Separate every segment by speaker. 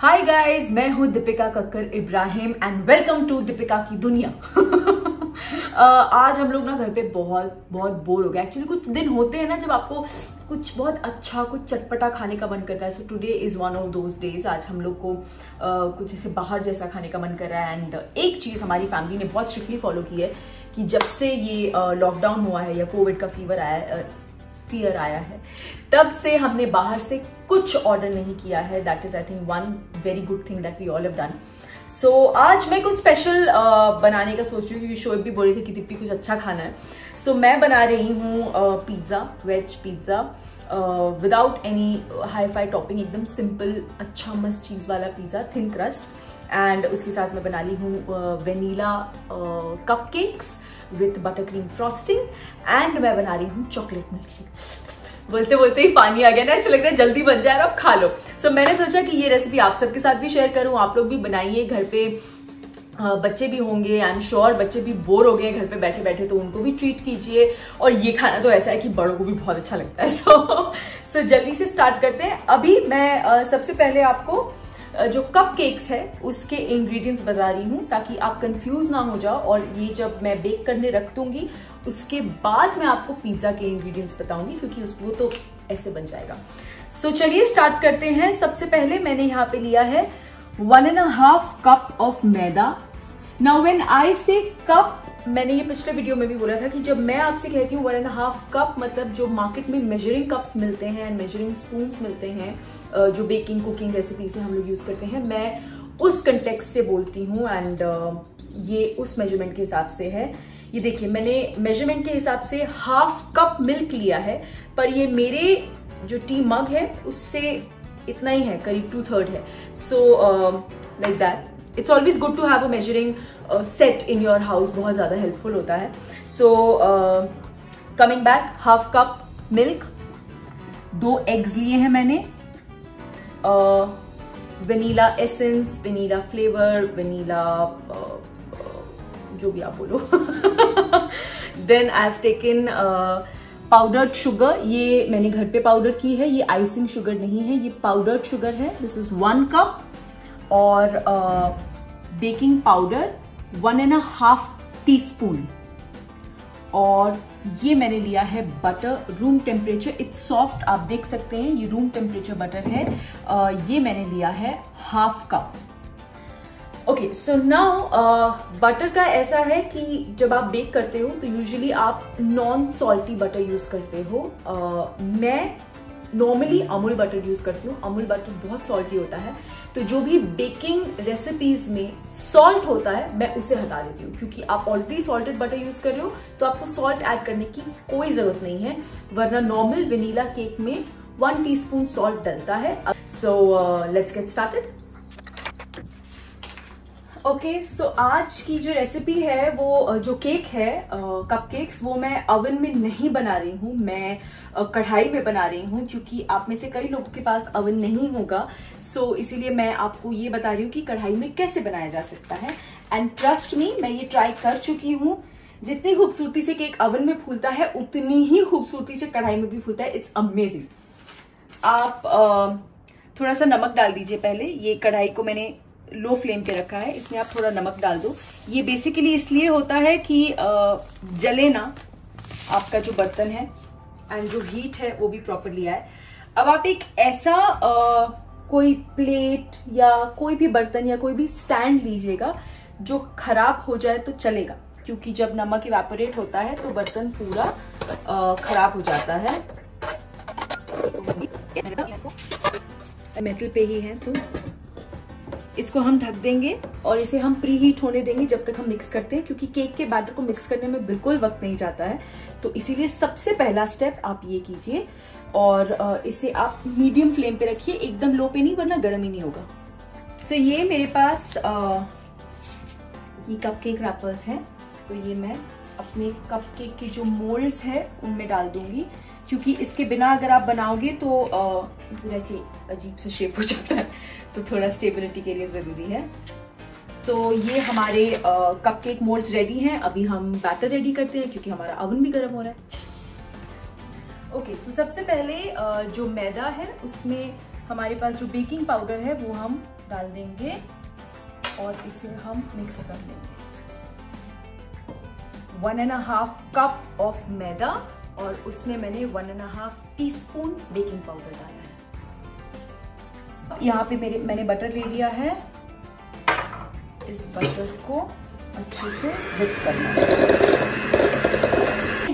Speaker 1: हाय guys मैं हूँ Deepika Kakkar Ibrahim and welcome to Deepika की दुनिया। uh, आज हम लोग ना घर पे बहुत बहुत बोर हो गए। एक्चुअली कुछ दिन होते हैं ना जब आपको कुछ बहुत अच्छा कुछ चटपटा खाने का मन करता है। So today is one of those days आज हम लोग को uh, कुछ ऐसे बाहर जैसा खाने का मन कर रहा है। एंड एक चीज़ हमारी फैमिली ने बहुत स्ट्रिक्टली फॉलो की है कि जब से ये लॉकडाउन uh, हुआ है या कोविड का फीवर आया फियर आया है तब से हमने बाहर से कुछ ऑर्डर नहीं किया है. That is I think one very good thing that we all have done so आज मैं कुछ स्पेशल uh, बनाने का सोच रही हूँ क्योंकि शोएब भी बोल रही थी कि दिप्पी कुछ अच्छा खाना है. सो so, मैं बना रही हूँ pizza veg pizza without any hi fi topping एकदम सिंपल अच्छा मस्त चीज़ वाला पिज़्ज़ा थिन क्रस्ट एंड उसके साथ मैं बना ली हूँ vanilla cupcakes with butter cream frosting and मैं बना रही हूँ चॉकलेट मिल्क बोलते बोलते ही पानी आ गया ना ऐसे लग रहा है जल्दी बन जाए और अब खा लो। सो so, मैंने सोचा कि ये रेसिपी आप सबके साथ भी शेयर करूँ आप लोग भी बनाइए घर पे बच्चे भी होंगे आई एम श्योर बच्चे भी बोर हो गए घर पे बैठे बैठे तो उनको भी ट्रीट कीजिए। और ये खाना तो ऐसा है कि बड़ों को भी बहुत अच्छा लगता है। सो so, सो so जल्दी से स्टार्ट करते हैं। अभी मैं सबसे पहले आपको जो कप केक्स है उसके इंग्रेडिएंट्स बता रही हूँ ताकि आप कंफ्यूज ना हो जाओ। और ये जब मैं बेक करने रख दूँगी उसके बाद मैं आपको पिज्जा के इंग्रेडिएंट्स बताऊँगी क्योंकि उस वो तो ऐसे बन जाएगा। सो so, चलिए स्टार्ट करते हैं। सबसे पहले मैंने यहाँ पे लिया है one and half cup of maida. Now when I say cup मैंने ये पिछले वीडियो में भी बोला था कि जब मैं आपसे कहती हूँ वन एंड हाफ़ कप मतलब जो मार्केट में मेजरिंग कप्स मिलते हैं एंड मेजरिंग स्पून मिलते हैं जो बेकिंग कुकिंग रेसिपीज़ में हम लोग यूज़ करते हैं मैं उस कंटेक्स से बोलती हूँ एंड ये उस मेज़रमेंट के हिसाब से है। ये देखिए, मैंने मेज़रमेंट के हिसाब से हाफ़ कप मिल्क लिया है, पर ये मेरे जो टी मग है, उससे इतना ही है, करीब टू थर्ड है so like that it's always good to have a measuring set in your house बहुत ज़्यादा हेल्पफुल होता है। So coming back half cup milk दो एग्स लिए हैं मैंने। Vanilla essence vanilla flavour vanilla जो भी आप बोलो। Then I have taken powdered sugar ये मैंने घर पे पाउडर की है। ये आइसिंग शुगर नहीं है। ये पाउडर्ड शुगर है। दिस इज़ वन कप और baking powder one and half teaspoon और ये मैंने लिया है butter room temperature it's soft आप देख सकते हैं ये रूम टेम्परेचर बटर है। Uh, ये मैंने लिया है half cup okay so now butter का ऐसा है कि जब आप बेक करते हो तो यूजुअली आप नॉन सॉल्टी बटर यूज़ करते हो। Uh, मैं नॉर्मली अमूल बटर यूज़ करती हूँ। अमूल बटर बहुत सॉल्टी होता है। तो जो भी बेकिंग रेसिपीज़ में सॉल्ट होता है मैं उसे हटा देती हूँ। क्योंकि आप ऑलरेडी सॉल्टेड बटर यूज़ कर रहे हो तो आपको सॉल्ट ऐड करने की कोई ज़रूरत नहीं है। वरना नॉर्मल वेनीला केक में वन टीस्पून सॉल्ट डलता है। So let's get started okay okay, so so आज की जो रेसिपी है वो जो केक है कप केक्स वो मैं अवन में नहीं बना रही हूँ मैं कढ़ाई में बना रही हूँ क्योंकि आप में से कई लोगों के पास अवन नहीं होगा। सो so, इसीलिए मैं आपको ये बता रही हूँ कि कढ़ाई में कैसे बनाया जा सकता है। एंड ट्रस्ट मी मैं ये ट्राई कर चुकी हूँ। जितनी खूबसूरती से केक अवन में फूलता है उतनी ही खूबसूरती से कढ़ाई में भी फूलता है। इट्स अमेजिंग आप आ, थोड़ा सा नमक डाल दीजिए पहले। ये कढ़ाई को मैंने लो फ्लेम पे रखा है इसमें आप थोड़ा नमक डाल दो। ये बेसिकली इसलिए होता है कि जले ना आपका जो बर्तन है एंड जो हीट है वो भी प्रॉपरली आए। अब आप एक ऐसा आ, कोई प्लेट या कोई भी बर्तन या कोई भी स्टैंड लीजिएगा जो खराब हो जाए तो चलेगा। क्योंकि जब नमक इवेपोरेट होता है तो बर्तन पूरा खराब हो जाता है। मेटल पे ही है तो इसको हम ढक देंगे और इसे हम प्री हीट होने देंगे जब तक हम मिक्स करते हैं क्योंकि केक के बैटर को मिक्स करने में बिल्कुल वक्त नहीं जाता है। तो इसीलिए सबसे पहला स्टेप आप ये कीजिए और इसे आप मीडियम फ्लेम पे रखिए एकदम लो पे नहीं वरना गर्म ही नहीं होगा। सो so, ये मेरे पास ये कप केक रैपर्स हैं। तो ये मैं अपने कप केक के जो मोल्ड्स है उनमें डाल दूँगी। क्योंकि इसके बिना अगर आप बनाओगे तो पूरा ऐसे अजीब सा शेप हो जाता है। तो थोड़ा स्टेबिलिटी के लिए ज़रूरी है। तो ये हमारे कप केक मोल्ड्स रेडी हैं। अभी हम बैटर रेडी करते हैं क्योंकि हमारा अवन भी गर्म हो रहा है। ओके सो सबसे पहले जो मैदा है, उसमें हमारे पास जो बेकिंग पाउडर है, वो हम डाल देंगे और इसे हम मिक्स कर देंगे। One and half cup of मैदा। और उसमें मैंने one and half teaspoon baking powder डाला है। यहाँ पे मेरे मैंने बटर ले लिया है। इस बटर को अच्छे से विप करना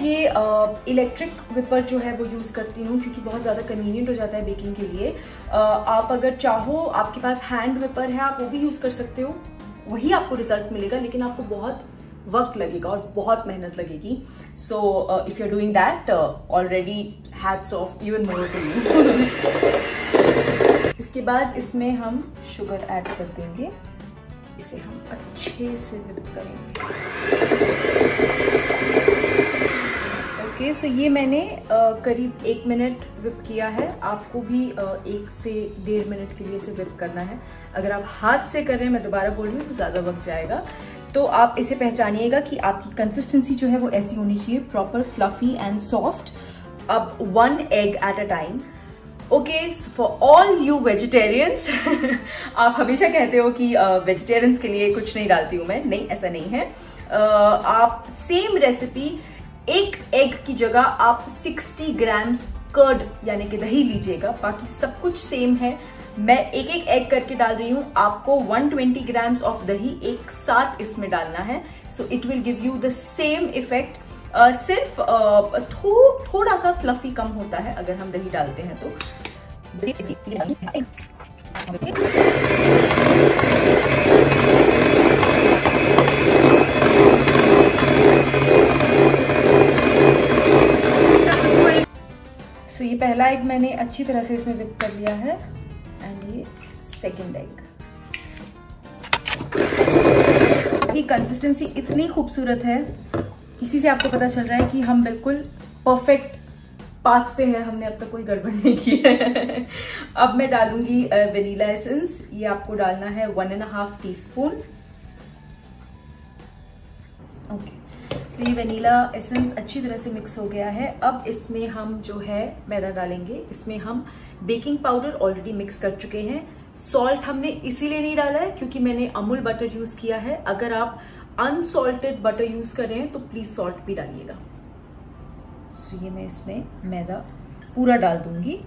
Speaker 1: ये इलेक्ट्रिक विपर जो है वो यूज़ करती हूँ क्योंकि बहुत ज़्यादा कन्वीनियंट हो जाता है बेकिंग के लिए। uh, आप अगर चाहो आपके पास हैंड विपर है आप वो भी यूज़ कर सकते हो। वही आपको रिज़ल्ट मिलेगा लेकिन आपको बहुत वक्त लगेगा और बहुत मेहनत लगेगी. So if you are doing that already hats off even more to you इसके बाद इसमें हम शुगर ऐड कर देंगे. इसे हम अच्छे से विप करेंगे. ओके सो so ये मैंने uh, करीब एक मिनट विप किया है. आपको भी uh, एक से डेढ़ मिनट के लिए इसे विप करना है. अगर आप हाथ से कर रहे हैं मैं दोबारा बोल रही हूँ तो ज़्यादा वक्त जाएगा. तो आप इसे पहचानिएगा कि आपकी कंसिस्टेंसी जो है वो ऐसी होनी चाहिए प्रॉपर फ्लफी एंड सॉफ्ट अब one egg at a time okay for all you vegetarians आप हमेशा कहते हो कि वेजिटेरियंस uh, के लिए कुछ नहीं डालती हूँ मैं। नहीं ऐसा नहीं है। uh, आप सेम रेसिपी एक एग की जगह आप 60 ग्राम्स कर्ड यानी कि दही लीजिएगा। बाकी सब कुछ सेम है। मैं एक एक एग करके डाल रही हूँ। आपको 120 ग्राम्स ऑफ़ दही एक साथ इसमें डालना है। So it will give you the same effect सिर्फ़ uh, थो, थोड़ा सा फ्लफी कम होता है अगर हम दही डालते हैं तो सो ये पहला एग मैंने अच्छी तरह से इसमें विप कर लिया है एंड ये सेकेंड एग की कंसिस्टेंसी इतनी खूबसूरत है, इसी से आपको पता चल रहा है कि हम बिल्कुल परफेक्ट पाथ पे है, हमने अब तक कोई गड़बड़ नहीं की है। अब मैं डालूँगी वेनीला एसेंस ये आपको डालना है one and half teaspoon okay so ये वेनीला एसेंस अच्छी तरह से मिक्स हो गया है। अब इसमें हम जो है, मैदा डालेंगे। इसमें हम बेकिंग पाउडर ऑलरेडी मिक्स कर चुके हैं। सॉल्ट हमने इसीलिए नहीं डाला है क्योंकि मैंने अमूल बटर यूज़ किया है। अगर आप अनसॉल्टेड बटर यूज़ कर रहे हैं तो प्लीज़ सॉल्ट भी डालिएगा। सो ये मैं इसमें मैदा पूरा डाल दूँगी।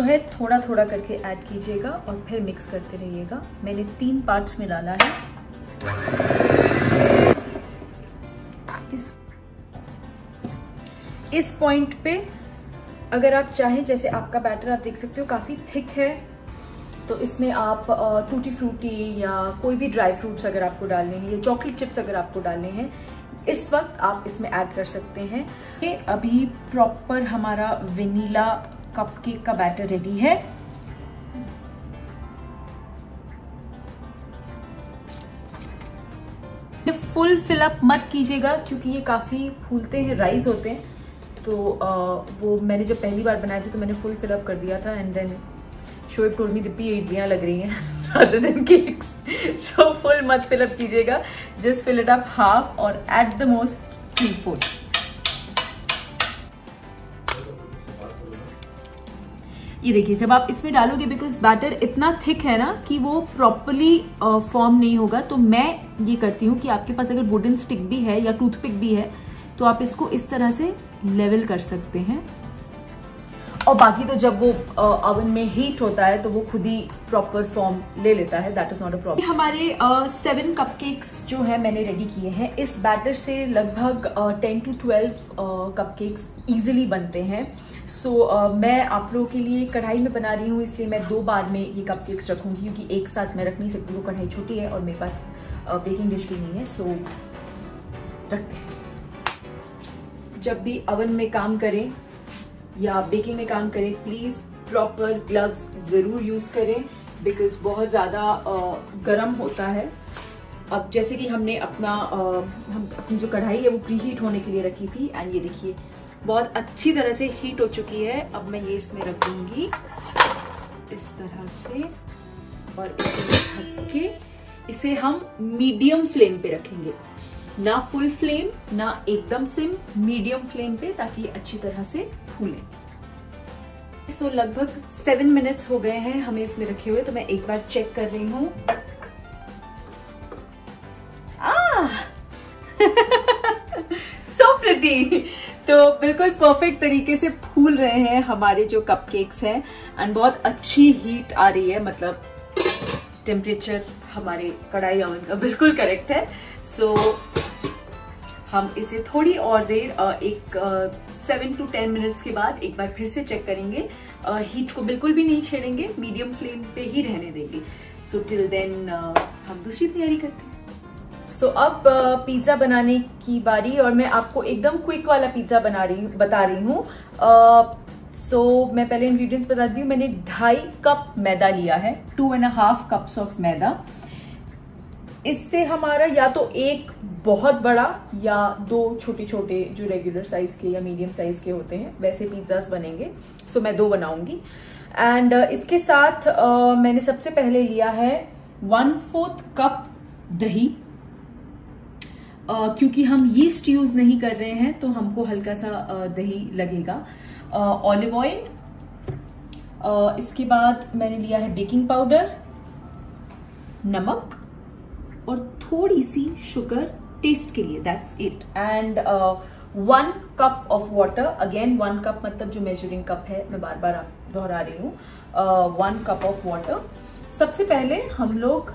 Speaker 1: जो है थोड़ा थोड़ा करके ऐड कीजिएगा और फिर मिक्स करते रहिएगा। मैंने तीन पार्ट्स में डाला है। इस इस पॉइंट पे अगर आप चाहें, जैसे आपका बैटर आप देख सकते हो, काफ़ी थिक है। तो इसमें आप टूटी फ्रूटी या कोई भी ड्राई फ्रूट्स अगर आपको डालने हैं, या चॉकलेट चिप्स अगर आपको डालने हैं, इस वक्त आप इसमें ऐड कर सकते हैं। ये अभी प्रॉपर हमारा वेनीला कपकेक का बैटर रेडी है। फुल फिलअप मत कीजिएगा क्योंकि ये काफ़ी फूलते हैं राइस होते हैं। तो आ, वो मैंने जब पहली बार बनाया थे तो मैंने फुल फिलअप कर दिया था and then Shoaib told me Dippi इडलियाँ लग रही हैं rather than cakes so full मत फिलअप कीजिएगा just fill it up half और at the most three fourth ये देखिए, जब आप इसमें डालोगे बिकॉज़ बैटर इतना थिक है ना कि वो प्रॉपरली फॉर्म नहीं होगा तो मैं ये करती हूँ कि आपके पास अगर वुडन स्टिक भी है या टूथपिक भी है तो आप इसको इस तरह से लेवल कर सकते हैं। और बाकी तो जब वो ओवन में हीट होता है तो वो खुद ही प्रॉपर फॉर्म ले लेता है. That is not a problem हमारे सेवन कपकेक्स जो है मैंने रेडी किए हैं. इस बैटर से लगभग ten to twelve cupcakes easily बनते हैं. सो so, uh, मैं आप लोगों के लिए कढ़ाई में बना रही हूँ इसलिए मैं दो बार में ये कपकेक्स रखूँगी क्योंकि एक साथ मैं रख नहीं सकती वो कढ़ाई छोटी है और मेरे पास बेकिंग डिश भी नहीं है. सो so, रखते हैं. जब भी अवन में काम करें या बेकिंग में काम करें प्लीज़ प्रॉपर ग्लव्स ज़रूर यूज़ करें बिकॉज़ बहुत ज़्यादा गर्म होता है। अब जैसे कि हमने अपना हम, अपनी जो कढ़ाई है वो प्री हीट होने के लिए रखी थी एंड ये देखिए, बहुत अच्छी तरह से हीट हो चुकी है। अब मैं ये इसमें रख दूँगी। इस तरह से, और इसे ढक के इसे हम मीडियम फ्लेम पे रखेंगे। ना फुल फ्लेम ना एकदम सिम मीडियम फ्लेम पे, ताकि अच्छी तरह से फूले सो so, लगभग सेवन मिनट्स हो गए हैं हमें इसमें रखे हुए तो मैं एक बार चेक कर रही हूँ। सो तो बिल्कुल परफेक्ट तरीके से फूल रहे हैं हमारे जो कपकेक्स हैं एंड बहुत अच्छी हीट आ रही है मतलब टेम्परेचर हमारे कढ़ाई ओवन का बिल्कुल करेक्ट है। सो so, हम इसे थोड़ी और देर एक सेवन टू टेन मिनट्स के बाद एक बार फिर से चेक करेंगे। हीट को बिल्कुल भी नहीं छेड़ेंगे मीडियम फ्लेम पे ही रहने देंगे। सो टिल देन हम दूसरी तैयारी करते हैं। सो so, अब पिज़्ज़ा बनाने की बारी और मैं आपको एकदम क्विक वाला पिज़्ज़ा बना रही बता रही हूँ। सो so, मैं पहले इंग्रेडिएंट्स बता दी हूँ। मैंने ढाई कप मैदा लिया है two and half cups of मैदा। इससे हमारा या तो एक बहुत बड़ा या दो छोटे छोटे जो रेगुलर साइज़ के या मीडियम साइज़ के होते हैं वैसे पिज्जास बनेंगे। सो मैं दो बनाऊँगी। एंड uh, इसके साथ uh, मैंने सबसे पहले लिया है वन फोर्थ कप दही। Uh, क्योंकि हम यीस्ट यूज़ नहीं कर रहे हैं तो हमको हल्का सा uh, दही लगेगा। ऑलिव uh, ऑयल uh, इसके बाद मैंने लिया है बेकिंग पाउडर नमक। और थोड़ी सी शुगर टेस्ट के लिए that's it and one cup of water again one cup मतलब जो मेजरिंग कप है मैं बार बार दोहरा रही हूँ वन कप ऑफ़ वाटर सबसे पहले हम लोग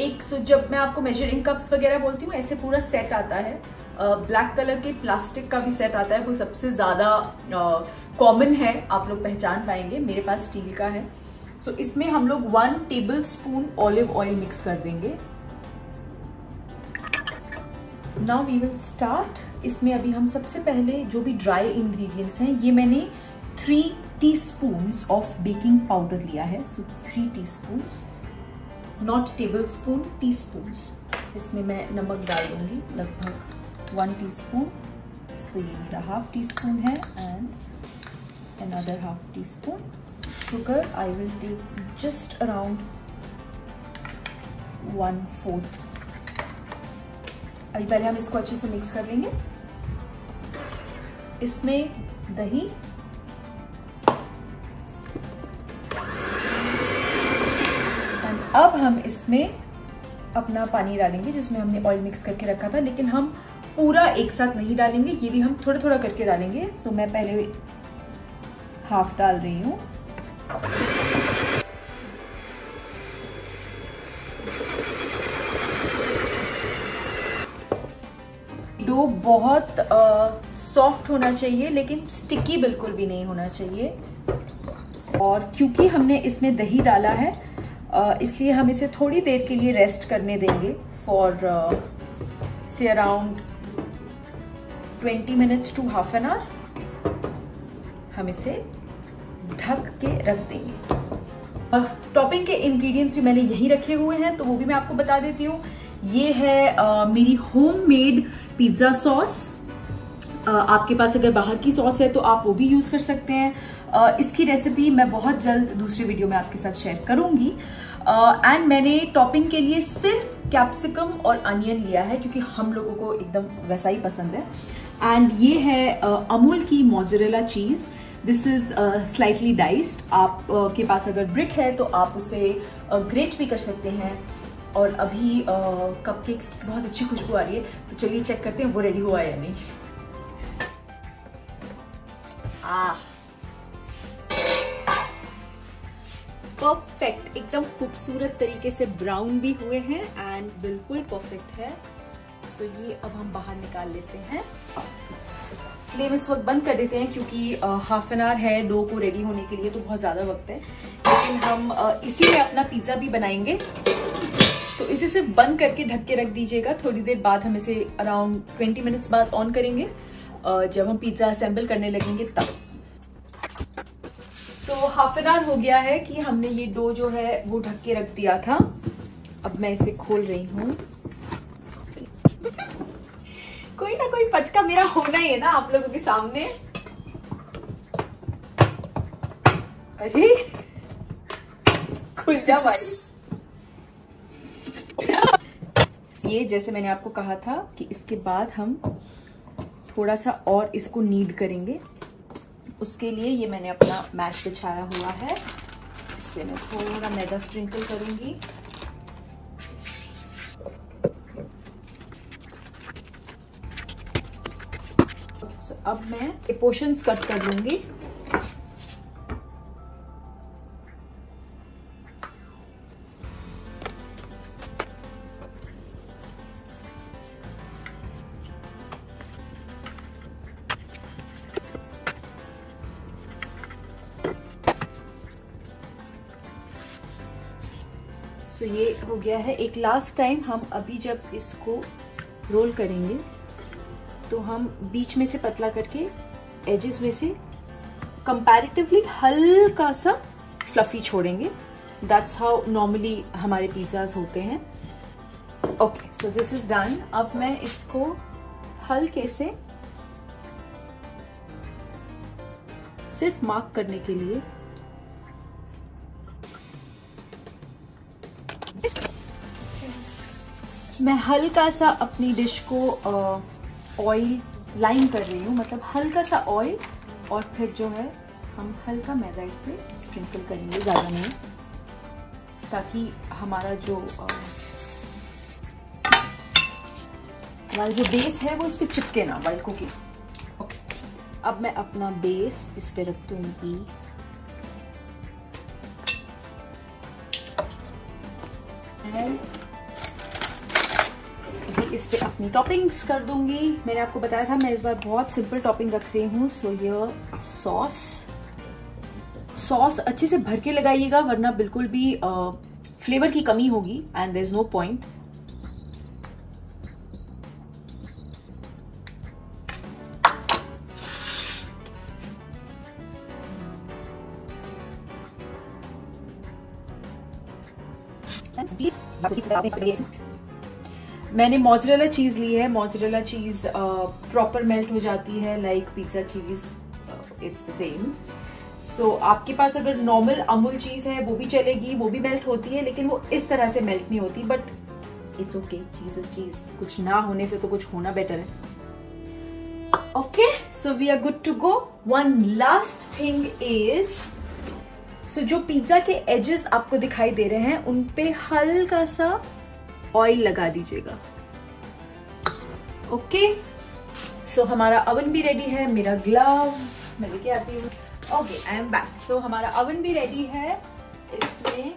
Speaker 1: एक सो जब मैं आपको मेजरिंग कप्स वगैरह बोलती हूँ ऐसे पूरा सेट आता है। ब्लैक uh, कलर के प्लास्टिक का भी सेट आता है वो सबसे ज़्यादा कॉमन uh, है आप लोग पहचान पाएँगे। मेरे पास स्टील का है। सो so, इसमें हम लोग one tablespoon olive oil mix कर देंगे। नाउ वी विल स्टार्ट इसमें अभी हम सबसे पहले जो भी ड्राई इंग्रेडिएंट्स हैं ये मैंने three teaspoon of baking powder लिया है। So three teaspoon not tablespoon teaspoon इसमें मैं नमक डाल दूँगी लगभग वन टी स्पून सो ये मेरा हाफ़ टी स्पून है and another half tea teaspoon sugar, I will take just around one fourth अभी पहले हम इसको अच्छे से मिक्स कर लेंगे। इसमें दही अब हम इसमें अपना पानी डालेंगे, जिसमें हमने ऑयल मिक्स करके रखा था, लेकिन हम पूरा एक साथ नहीं डालेंगे, ये भी हम थोड़ा थोड़ा करके डालेंगे। सो मैं पहले हाफ़ डाल रही हूँ। डो बहुत सॉफ्ट होना चाहिए, लेकिन स्टिकी बिल्कुल भी नहीं होना चाहिए। और क्योंकि हमने इसमें दही डाला है इसलिए हम इसे थोड़ी देर के लिए रेस्ट करने देंगे फॉर से around 20 minutes to half an hour हम इसे ढक के रख देंगे। टॉपिंग के इंग्रेडिएंट्स भी मैंने यही रखे हुए हैं तो वो भी मैं आपको बता देती हूँ। ये है आ, मेरी होममेड पिज़्ज़ा सॉस आपके पास अगर बाहर की सॉस है तो आप वो भी यूज़ कर सकते हैं। आ, इसकी रेसिपी मैं बहुत जल्द दूसरी वीडियो में आपके साथ शेयर करूँगी। एंड मैंने टॉपिंग के लिए सिर्फ़ कैप्सिकम और अनियन लिया है क्योंकि हम लोगों को एकदम वैसा ही पसंद है। एंड ये है अमूल की mozzarella cheese this is slightly diced आप uh, के पास अगर ब्रिक है तो आप उसे ग्रेट uh, भी कर सकते हैं। और अभी कपकेक्स uh, की बहुत अच्छी खुशबू आ रही है। तो चलिए चेक करते हैं वो रेडी हुआ है या नहीं। परफेक्ट एकदम खूबसूरत तरीके से ब्राउन भी हुए हैं एंड बिल्कुल परफेक्ट है। सो so, ये अब हम बाहर निकाल लेते हैं। फ्लेम इस वक्त बंद कर देते हैं क्योंकि हाफ़ एन आवर है डो को रेडी होने के लिए तो बहुत ज़्यादा वक्त है। लेकिन हम इसी में अपना पिज़्ज़ा भी बनाएँगे। तो इसे सिर्फ़ बंद करके ढक के रख दीजिएगा। थोड़ी देर बाद हम इसे अराउंड 20 मिनट्स बाद ऑन करेंगे। जब हम पिज़्ज़ा असेंबल करने लगेंगे तब। सो हाफ़ एन आवर हो गया है कि हमने ये डो जो है वो ढक के रख दिया था। अब मैं इसे खोल रही हूँ। कोई ना कोई पचका मेरा होना ही है ना आप लोगों के सामने। अरे, खुल जा भाई। ये जैसे मैंने आपको कहा था कि इसके बाद हम थोड़ा सा और इसको नीड करेंगे। उसके लिए ये मैंने अपना मैच बिछाया हुआ है। इस पर मैं थोड़ा मैदा स्प्रिंकल करूँगी। अब मैं पोर्शंस कट कर लूँगी। सो so, ये हो गया है। एक लास्ट टाइम हम अभी जब इसको रोल करेंगे तो हम बीच में से पतला करके एजेस में से कंपैरेटिवली हल्का सा फ्लफी छोड़ेंगे। दैट्स हाउ नॉर्मली हमारे पिज्जाज होते हैं। Okay so this is done अब मैं इसको हल्के से सिर्फ़ मार्क करने के लिए मैं हल्का सा अपनी डिश को ऑयल लाइन कर रही हूँ मतलब हल्का सा ऑयल और फिर जो है हम हल्का मैदा इस पर स्प्रिंकल करेंगे, ज़्यादा नहीं, ताकि हमारा जो हमारा जो बेस है वो इस पर चिपके ना वाइल कुकिंग ओके अब मैं अपना बेस इस पर रख दूँगी। एंड अपनी टॉपिंग्स कर दूँगी। मैंने आपको बताया था, मैं इस बार बहुत सिंपल टॉपिंग रख रही हूँ। सो ये सॉस सॉस अच्छे से भर के लगाइएगा, वरना बिल्कुल भी फ्लेवर की कमी होगी and there is no point please मैंने मोजरेला चीज़ ली है मोजरेला चीज़ प्रॉपर मेल्ट हो जाती है like pizza cheese it's the same so आपके पास अगर नॉर्मल अमूल चीज़ है, वो भी चलेगी, वो भी मेल्ट होती है, लेकिन वो इस तरह से मेल्ट नहीं होती but it's okay cheese is cheese कुछ ना होने से तो कुछ होना बेटर है। Okay so we are good to go one last thing is so जो पिज्जा के एजेस आपको दिखाई दे रहे हैं उन पे हल्का सा ऑयल लगा दीजिएगा। ओके सो हमारा अवन भी रेडी है मेरा ग्लव मैं लेके आती हूँ। Okay I am back so हमारा अवन भी रेडी है। इसमें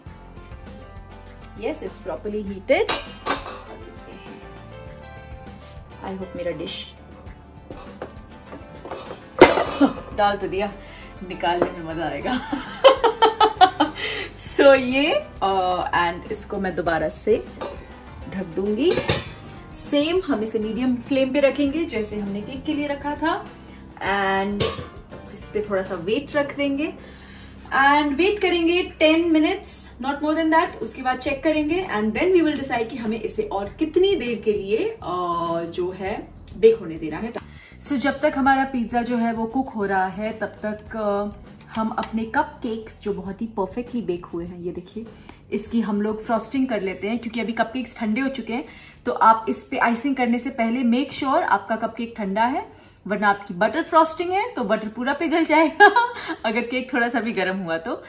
Speaker 1: yes it's properly heated I hope मेरा डिश डाल तो दिया। निकालने में मज़ा आएगा। सो so, ये एंड uh, इसको मैं दोबारा से ढक दूँगी। सेम हम इसे मीडियम फ्लेम पे रखेंगे जैसे हमने केक के लिए रखा था। एंड इस पे थोड़ा सा वेट रख देंगे। एंड वेट करेंगे 10 minutes not more than that उसके बाद चेक करेंगे। And then we will decide कि हमें इसे और कितनी देर के लिए जो है बेक होने देना है। सो so, जब तक हमारा पिज्जा जो है वो कुक हो रहा है तब तक हम अपने कप केक्स जो बहुत ही परफेक्टली बेक हुए हैं, ये देखिए, इसकी हम लोग फ्रॉस्टिंग कर लेते हैं, क्योंकि अभी कप केक्स ठंडे हो चुके हैं तो आप इस पे आइसिंग करने से पहले मेक श्योर sure आपका कप केक ठंडा है, वरना आपकी बटर फ्रॉस्टिंग है तो बटर पूरा पिघल जाएगा, अगर केक थोड़ा सा भी गर्म हुआ तो।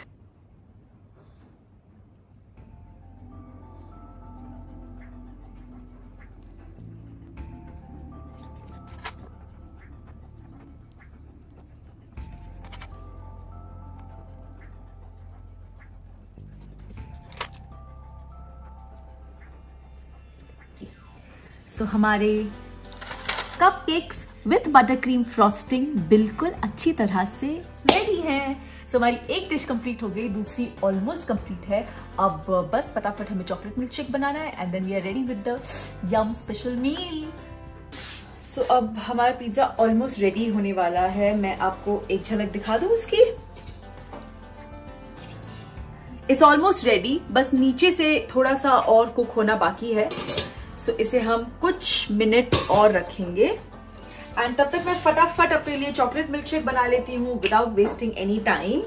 Speaker 1: सो so, हमारे cupcakes with butter cream frosting बिल्कुल अच्छी तरह से रेडी है। सो so, हमारी एक डिश कंप्लीट हो गई दूसरी ऑलमोस्ट कंप्लीट है। अब बस फटाफट हमें चॉकलेट मिल्क शेक बनाना है and then we are ready with the yum special meal so अब हमारा पिज्जा ऑलमोस्ट रेडी होने वाला है। मैं आपको एक झलक दिखा दू उसकी। इट्स ऑलमोस्ट रेडी बस नीचे से थोड़ा सा और कुक होना बाकी है। सो इसे हम कुछ मिनट और रखेंगे। एंड तब तक मैं फटाफट अपने लिए चॉकलेट मिल्क शेक बना लेती हूँ विदाउट वेस्टिंग एनी टाइम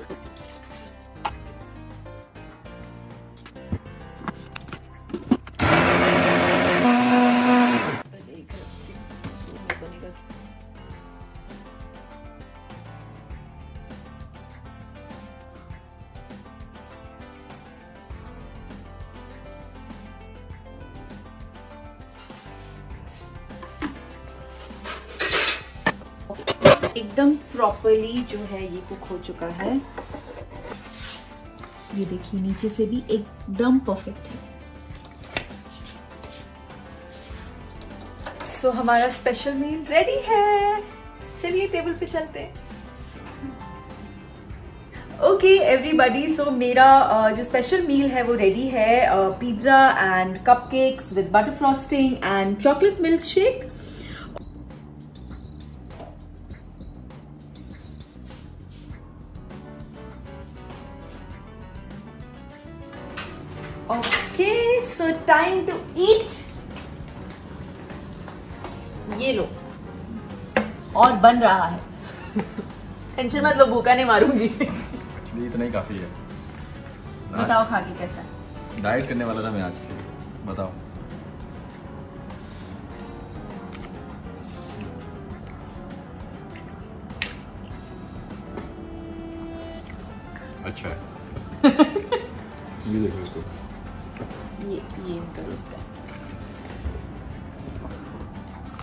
Speaker 1: एकदम प्रॉपरली जो है ये कुक हो चुका है। ये देखिए नीचे से भी एकदम परफेक्ट है। सो so, हमारा स्पेशल मील रेडी है। चलिए टेबल पे चलते हैं। ओके एवरीबडी सो मेरा uh, जो स्पेशल मील है वो रेडी है। Pizza and cupcakes with butter frosting and chocolate milkshake So time to eat. ये लो। और बन रहा है। टेंशन मत लो भूखा नहीं मारूँगी।
Speaker 2: एक्चुअली इतना ही काफ़ी है।
Speaker 1: बताओ खा के कैसा
Speaker 2: डाइट करने वाला था मैं आज से। बताओ। अच्छा है। ये देखो इसको।
Speaker 1: ये ये करो इसका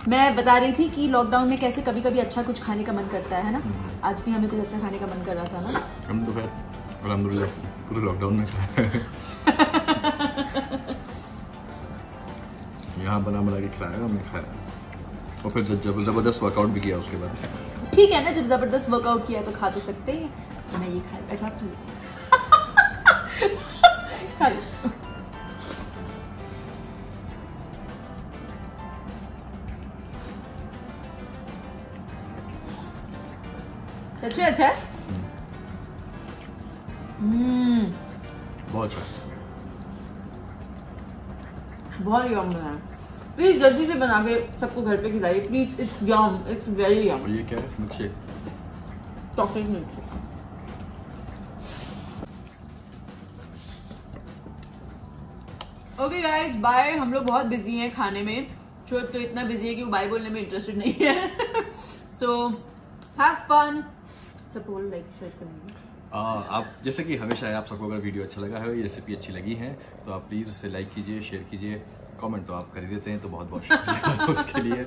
Speaker 1: मैं बता रही थी कि लॉकडाउन में कैसे कभी कभी अच्छा कुछ खाने का मन करता है ना? आज भी हमें कुछ अच्छा खाने का मन कर रहा था ना?
Speaker 2: हम तो खैर अलहमदिल्ला पूरे लॉकडाउन में। यहाँ बना बना के खिलाया हमने खाया। और फिर जब जब ज़बरदस्त वर्कआउट भी किया उसके बाद।
Speaker 1: ठीक है ना जब ज़बरदस्त वर्कआउट किया तो खा तो सकते हैं। मैं ये खा अच्छा खा सच में अच्छा है? हम्म।
Speaker 2: बहुत अच्छा
Speaker 1: बहुत यम है। प्लीज़ जल्दी से बना के सबको घर पे खिलाइए। Please it's yum it's very yum
Speaker 2: ये क्या है?
Speaker 1: चॉकलेट ओके गाइस बाय हम लोग बहुत बिज़ी हैं खाने में। छोट तो इतना बिज़ी है कि वो बाय बोलने में इंटरेस्टेड नहीं है। सो हैव फन सबको लाइक शेयर करेंगे
Speaker 2: आप, जैसे कि हमेशा है, आप सबको अगर वीडियो अच्छा लगा है, ये रेसिपी अच्छी लगी है तो आप प्लीज़ उसे लाइक कीजिए शेयर कीजिए कमेंट तो आप कर देते हैं तो बहुत बहुत शुक्रिया उसके लिए।